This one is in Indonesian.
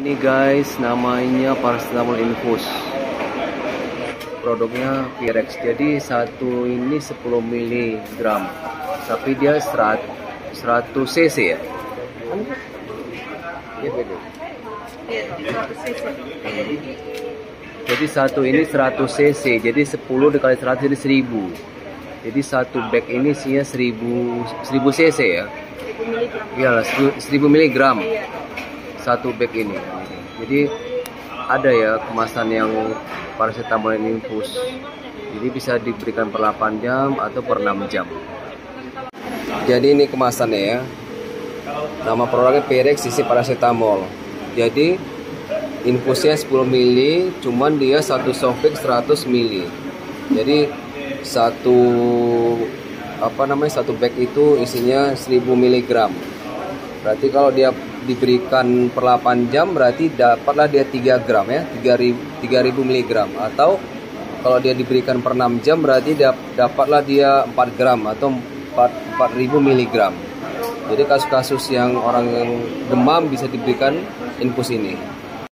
Ini guys, namanya paracetamol infus. Produknya Pirex. Jadi satu ini 10 mg. Tapi dia 100, 100 cc ya. Iya. Jadi satu ini 100 cc. Jadi 10 dikali 100 jadi 1000. Jadi satu bag ini isinya 1000 1000 cc ya. Iyalah 1000 mg satu bag ini. Jadi ada ya kemasan yang paracetamol infus. Jadi bisa diberikan per 8 jam atau per 6 jam. Jadi ini kemasannya ya. Nama produknya Perex isi paracetamol. Jadi infusnya 10 mili, cuman dia satu softbag 100 mili. Jadi satu apa namanya satu bag itu isinya 1000 mg. Berarti kalau dia diberikan per 8 jam berarti dapatlah dia 3 gram ya 3000 3000 mg atau kalau dia diberikan per 6 jam berarti dapatlah dia 4 gram atau 4 4000 mg. Jadi kasus-kasus yang orang yang demam bisa diberikan infus ini.